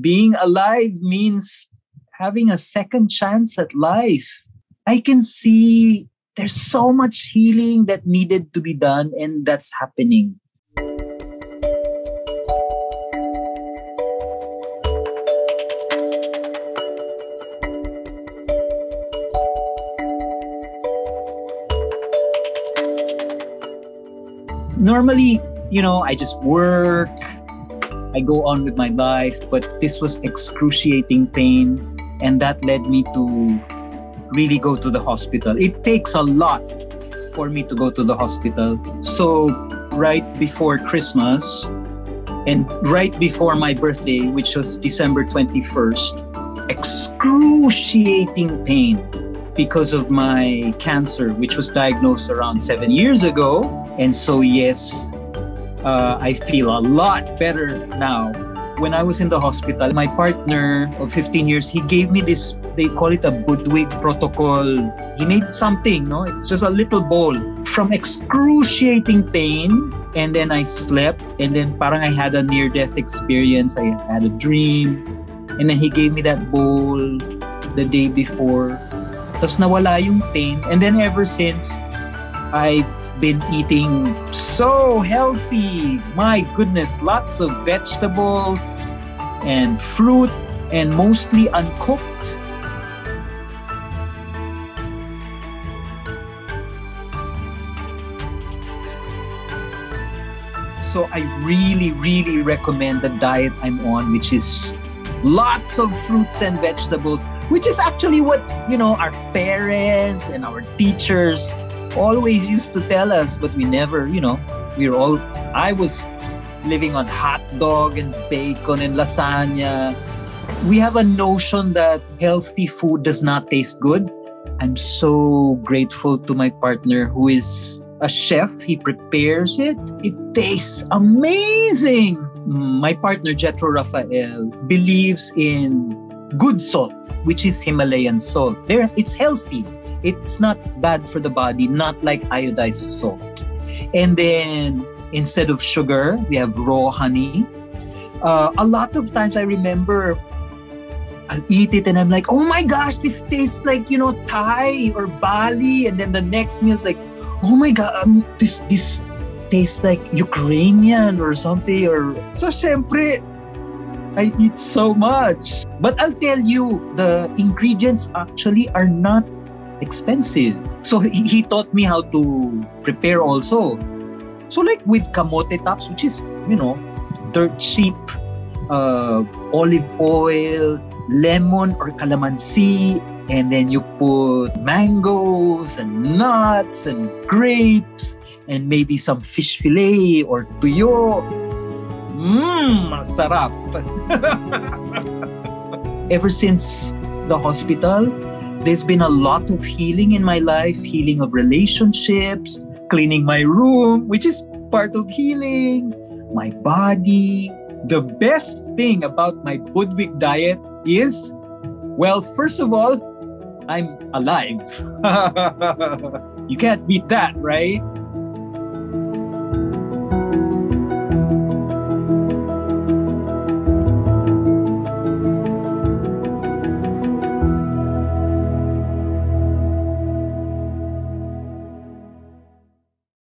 being alive means having a second chance at life. I can see there's so much healing that needed to be done, and that's happening. Normally, you know, I just work, I go on with my life, but this was excruciating pain, and that led me to really go to the hospital. It takes a lot for me to go to the hospital. So, right before Christmas and right before my birthday, which was December 21st, excruciating pain because of my cancer, which was diagnosed around seven years ago. And so, yes, uh, I feel a lot better now. When I was in the hospital, my partner of 15 years, he gave me this, they call it a Budwig protocol. He made something, no? It's just a little bowl from excruciating pain. And then I slept, and then parang I had a near death experience. I had a dream. And then he gave me that bowl the day before. Tapos nawala yung pain. And then ever since, I've been eating so healthy. My goodness, lots of vegetables and fruit and mostly uncooked. So I really, really recommend the diet I'm on, which is lots of fruits and vegetables, which is actually what, you know, our parents and our teachers always used to tell us, but we never, you know, we were all, I was living on hot dog and bacon and lasagna. We have a notion that healthy food does not taste good. I'm so grateful to my partner who is a chef. He prepares it. It tastes amazing. My partner, Jetro Rafael, believes in good salt, which is Himalayan salt. There, it's healthy it's not bad for the body, not like iodized salt. And then instead of sugar, we have raw honey. Uh, a lot of times I remember I'll eat it and I'm like, oh my gosh, this tastes like, you know, Thai or Bali. And then the next meal is like, oh my God, um, this, this tastes like Ukrainian or something. Or So, syempre, I eat so much. But I'll tell you, the ingredients actually are not expensive. So he, he taught me how to prepare also. So like with kamote tops, which is, you know, dirt cheap, uh, olive oil, lemon or calamansi, and then you put mangoes and nuts and grapes and maybe some fish fillet or tuyo. Mmm, sarap. Ever since the hospital, there's been a lot of healing in my life healing of relationships, cleaning my room, which is part of healing, my body. The best thing about my Budwig diet is, well, first of all, I'm alive. you can't beat that, right?